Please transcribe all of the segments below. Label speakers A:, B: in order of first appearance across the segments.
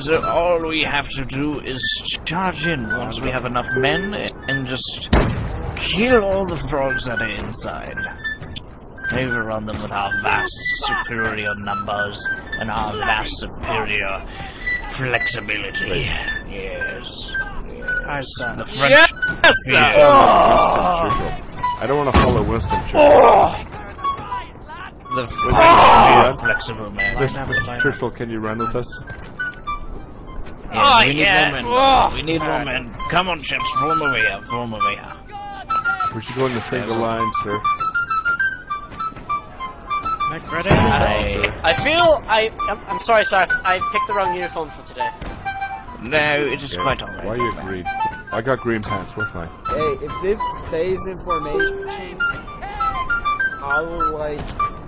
A: So all we have to do is charge in once we have enough men and just kill all the frogs that are inside. Overrun them with our vast superior numbers and our vast superior flexibility. Yes. I son. The French.
B: Yes, sir.
A: Yeah.
C: Winston I don't want to follow Winston Churchill.
A: The French
C: Yeah.
A: flexible man.
C: Mr. Churchill, can you run with us?
A: Yeah,
B: Oh,
A: we need
B: yeah.
A: more.
B: Oh.
A: We need more men. Come on, chaps, form over here. Form over here.
C: We should go in the single line, sir.
A: I,
B: I feel I. I'm, I'm sorry, sir. I picked the wrong uniform for today.
A: no, it is
C: Okay.
A: quite alright.
C: Why are you green? I got green pants. We're fine.
D: Hey, if this stays in formation, I will like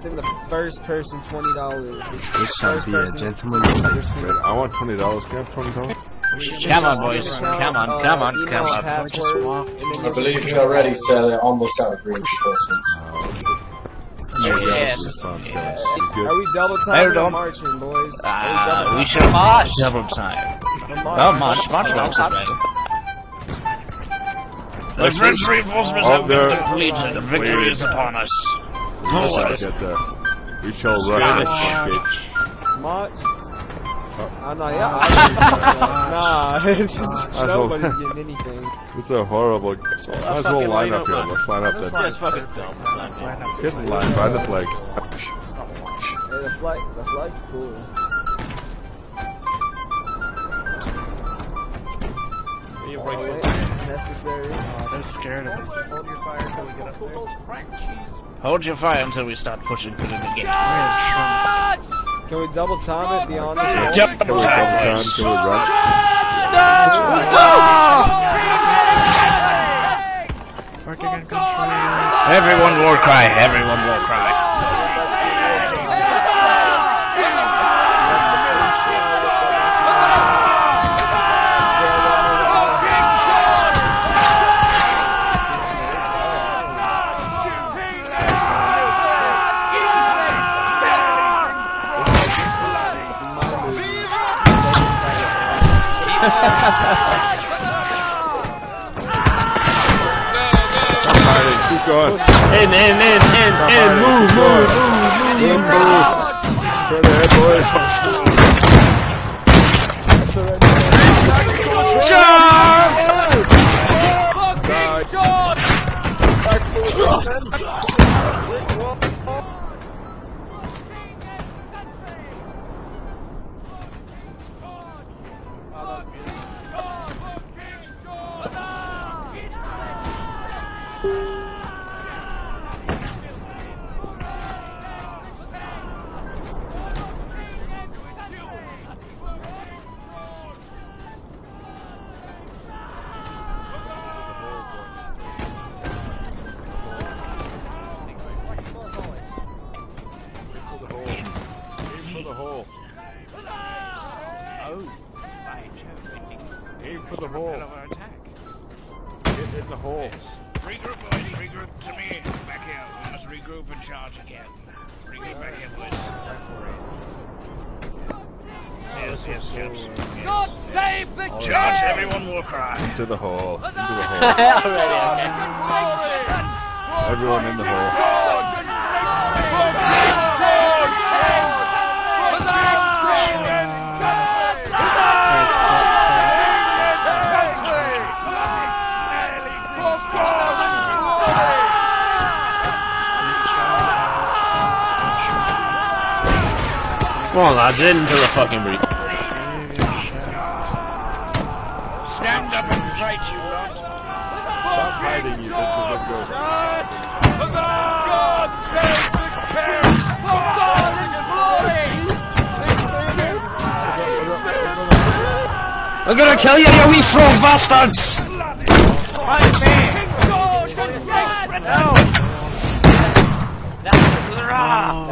D: send the first person twenty dollars.
E: This shall be a gentleman's
C: Red, I want twenty dollars. Can I have twenty dollars?
A: Come on, boys. Come on, come on, come on.
F: I believe you're already sir, they're almost out of reinforcements.
B: Yeah.
C: Sounds good.
A: Yeah.
D: Are we double
A: Hold
D: timing or
A: on.
D: marching, boys?
A: Uh, we
D: we
A: should
D: double
B: March.
A: double time.
D: timing?
A: Oh, march, march, march, march. The French reinforcements have been
C: there.
A: completed. The victory is upon us.
C: Let's
A: Forward.
C: get there. We shall rush this bitch.
D: March. I'm not. Oh, yeah. I- Nah, it's just
C: I
D: nobody's getting anything.
C: It's a horrible. Might as well
B: fucking
C: line
B: line
C: up
B: up,
C: here. Let's line up
B: Let's
C: then.
B: Just fucking film.
C: Get in line. Find the flag.
D: Hey, the flag, the flag's cool. Oh, Necessary.
A: Hold your fire until we start pushing through the gate.
D: Can we double time it beyond this?
A: Jump
C: Can we double time? Can we run?
A: Everyone war cry. Everyone war cry.
C: Fighting. Keep going.
B: In, in, in, in, in. Move, move, move.
C: Turn ahead, boys. Aim for the hole. Get in the hole.
A: Regroup, boys. Regroup to me. Back here. We must regroup and charge again. Regroup back here, boys. Yes, yes, yes.
G: God save the king!
A: Charge, everyone war cry.
C: Into the hole. Into the hole. Everyone in the hole.
B: Come on, lads, into the fucking breach.
A: Stand up and fight, you lot.
C: Stop hiding, you bitches. Let's go.
B: I'm gonna kill you, you wee frog bastards!